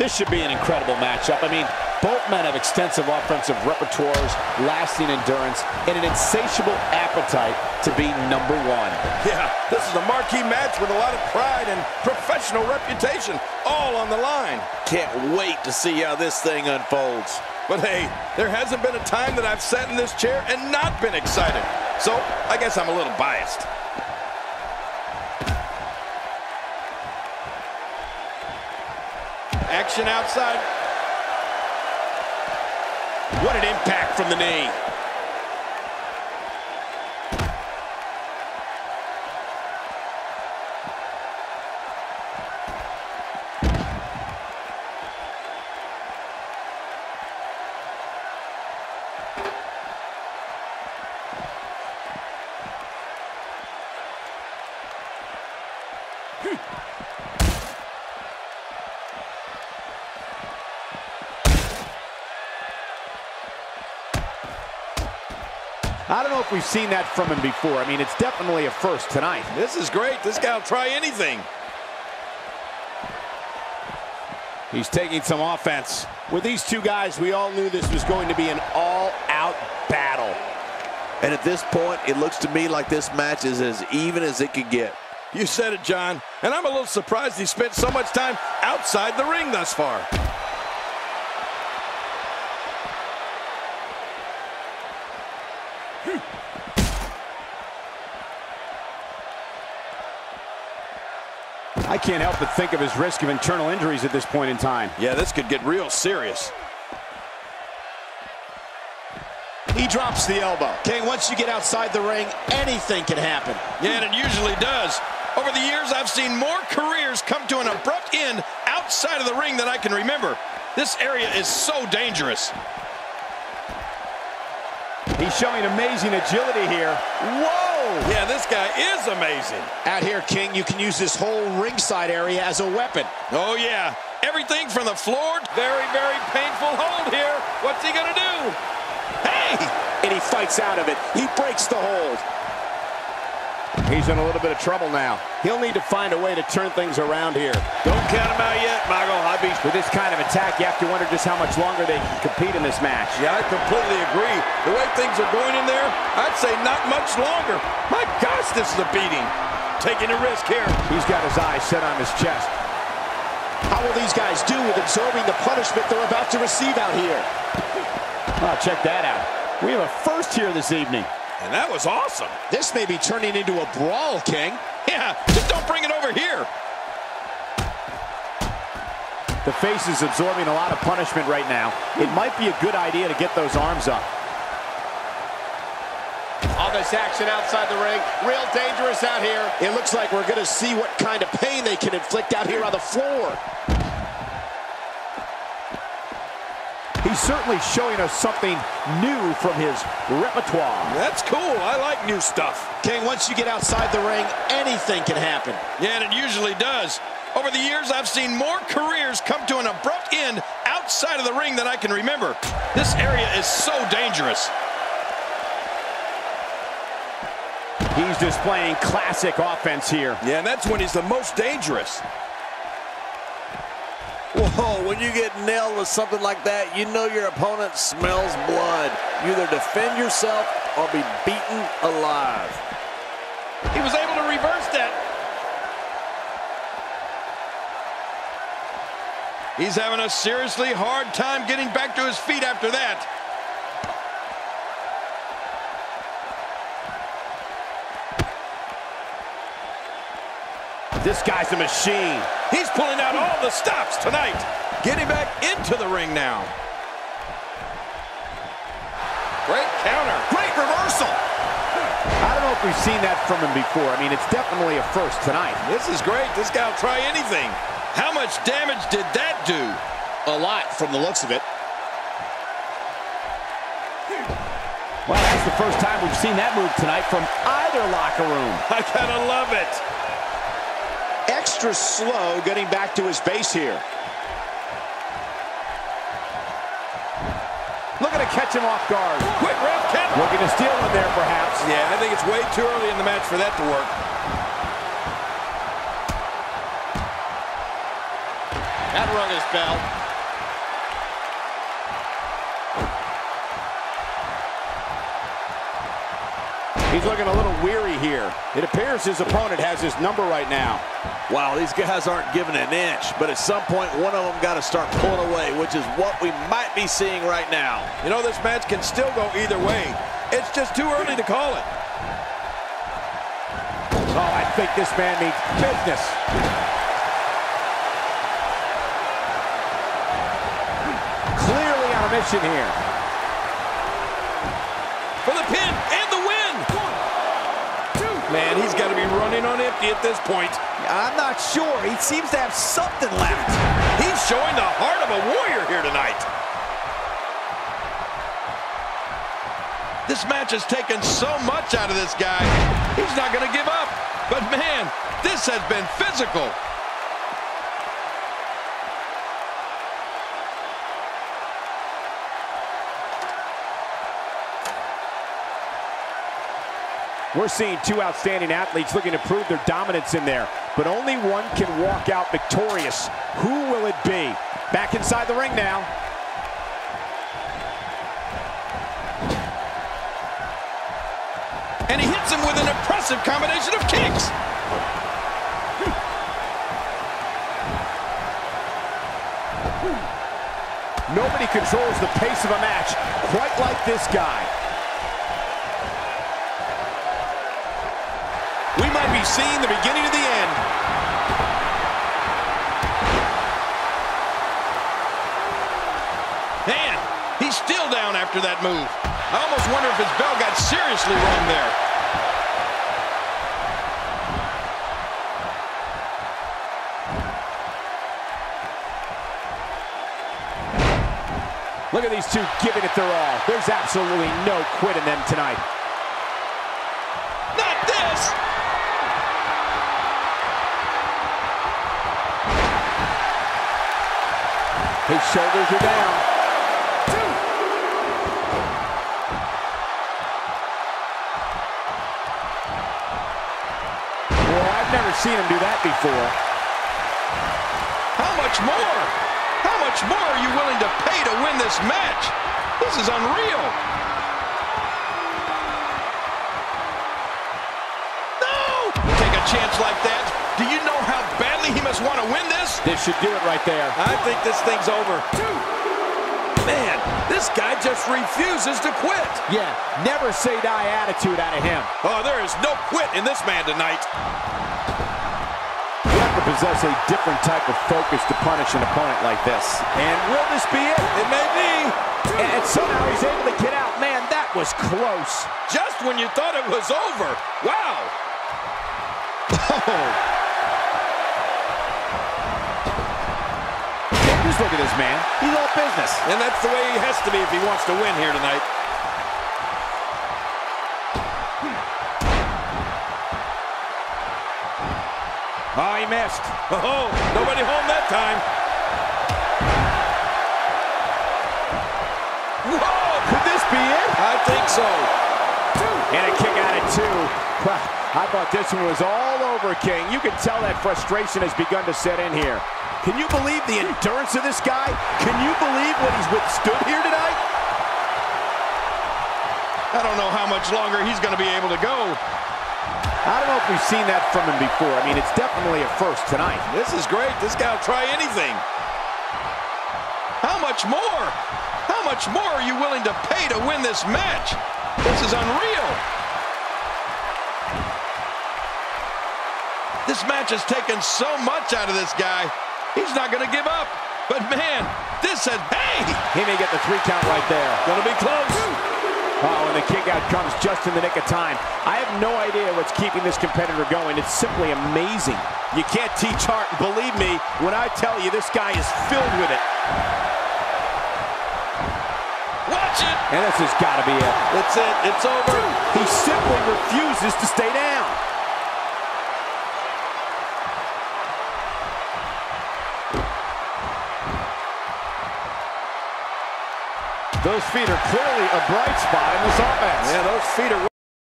This should be an incredible matchup. I mean, both men have extensive offensive repertoires, lasting endurance, and an insatiable appetite to be number one. Yeah, this is a marquee match with a lot of pride and professional reputation, all on the line. Can't wait to see how this thing unfolds. But hey, there hasn't been a time that I've sat in this chair and not been excited. So I guess I'm a little biased. Action outside. What an impact from the knee. I don't know if we've seen that from him before. I mean, it's definitely a first tonight. This is great. This guy will try anything. He's taking some offense. With these two guys, we all knew this was going to be an all-out battle. And at this point, it looks to me like this match is as even as it could get. You said it, John. And I'm a little surprised he spent so much time outside the ring thus far. I can't help but think of his risk of internal injuries at this point in time. Yeah, this could get real serious. He drops the elbow. King, once you get outside the ring, anything can happen. Yeah, and it usually does. Over the years, I've seen more careers come to an abrupt end outside of the ring than I can remember. This area is so dangerous. He's showing amazing agility here. Whoa! Yeah, this guy is amazing. Out here, King, you can use this whole ringside area as a weapon. Oh, yeah. Everything from the floor. Very, very painful hold here. What's he going to do? Hey! And he fights out of it. He breaks the hold. He's in a little bit of trouble now. He'll need to find a way to turn things around here. Don't count him out yet, Michael. I'd. With this kind of attack, you have to wonder just how much longer they can compete in this match. Yeah, I completely agree. The way things are going in there, I'd say not much longer. My gosh, this is a beating. Taking a risk here. He's got his eyes set on his chest. How will these guys do with absorbing the punishment they're about to receive out here? Oh, check that out. We have a first here this evening. And that was awesome. This may be turning into a brawl, King. Yeah, just don't bring it over here. The face is absorbing a lot of punishment right now. It might be a good idea to get those arms up. All this action outside the ring, real dangerous out here. It looks like we're going to see what kind of pain they can inflict out here on the floor. He's certainly showing us something new from his repertoire. That's cool. I like new stuff. King, once you get outside the ring, anything can happen. Yeah, and it usually does. Over the years, I've seen more careers come to an abrupt end outside of the ring than I can remember. This area is so dangerous. He's displaying classic offense here. Yeah, and that's when he's the most dangerous. Whoa, when you get nailed with something like that, you know your opponent smells blood. You either defend yourself or be beaten alive. He was able to reverse that. He's having a seriously hard time getting back to his feet after that. This guy's a machine. He's pulling out all the stops tonight. Getting back into the ring now. Great counter. Great reversal. I don't know if we've seen that from him before. I mean, it's definitely a first tonight. This is great. This guy will try anything. How much damage did that do? A lot from the looks of it. Well, that's the first time we've seen that move tonight from either locker room. I kind of love it. Extra slow getting back to his base here. Looking to catch him off guard. Quick ref count. Looking to steal one there, perhaps. Yeah, I think it's way too early in the match for that to work. That rung his bell. He's looking a little weary here. It appears his opponent has his number right now. Wow, these guys aren't giving an inch, but at some point, one of them got to start pulling away, which is what we might be seeing right now. You know, this match can still go either way. It's just too early to call it. Oh, I think this man means business. Clearly on a mission here. For the pin and the win. Man, he's got to be running on empty at this point. I'm not sure. He seems to have something left. He's showing the heart of a warrior here tonight. This match has taken so much out of this guy. He's not going to give up. But man, this has been physical. We're seeing two outstanding athletes looking to prove their dominance in there, but only one can walk out victorious. Who will it be? Back inside the ring now. And he hits him with an impressive combination of kicks. Nobody controls the pace of a match quite like this guy. We might be seeing the beginning of the end. Man, he's still down after that move. I almost wonder if his bell got seriously wrong there. Look at these two giving it their all. There's absolutely no quit in them tonight. Not this! His shoulders are down. I've never seen him do that before. How much more? How much more are you willing to pay to win this match? This is unreal. Want to win this? This should do it right there. I think this thing's over. Man, this guy just refuses to quit. Yeah, never say die attitude out of him. Oh, there is no quit in this man tonight. You have to possess a different type of focus to punish an opponent like this. And will this be it? It may be. And somehow he's able to get out. Man, that was close. Just when you thought it was over. Wow. Oh. Look at this man. He's all business. And that's the way he has to be if he wants to win here tonight. Oh, he missed. Oh, nobody home that time. Whoa, could this be it? I think so. And a kick out at two. Well, I thought this one was all over, King. You can tell that frustration has begun to set in here. Can you believe the endurance of this guy? Can you believe what he's withstood here tonight? I don't know how much longer he's going to be able to go. I don't know if we've seen that from him before. I mean, it's definitely a first tonight. This is great. This guy will try anything. How much more? How much more are you willing to pay to win this match? This is unreal. This match has taken so much out of this guy. He's not going to give up. But man, this has, hey! He may get the three count right there. Going to be close. Oh, and the kick out comes just in the nick of time. I have no idea what's keeping this competitor going. It's simply amazing. You can't teach heart. believe me when I tell you this guy is filled with it. Watch it. And this has got to be it. That's it. It's over. He simply refuses to stay down. Those feet are clearly a bright spot in this offense. Yeah, those feet are